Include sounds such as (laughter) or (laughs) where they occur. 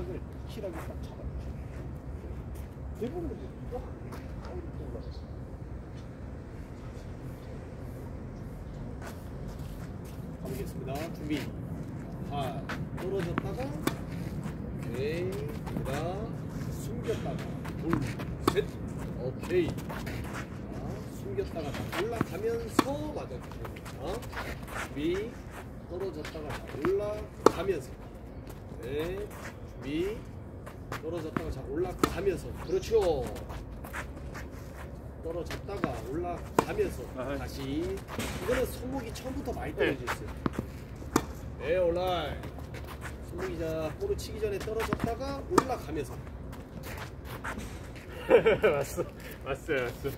시각을 시각을 딱 잡아주죠. 대부분 이거. 가보겠습니다. 준비. 하 떨어졌다가 오케이. 그다음 숨겼다가 둘, 셋. 오케이. 자, 숨겼다가 다 올라가면서 맞아주세요. 준비. 떨어졌다가 자, 올라가면서. 네. 준비. 떨어졌다가 자 올라가면서. 그렇죠. 떨어졌다가 올라가면서 아하. 다시 이거는 손목이 처음부터 많이 떨어져 있어요. 네, 올라이. 손목이 자 볼을 치기 전에 떨어졌다가 올라가면서 (laughs) 왔어 왔어요 왔어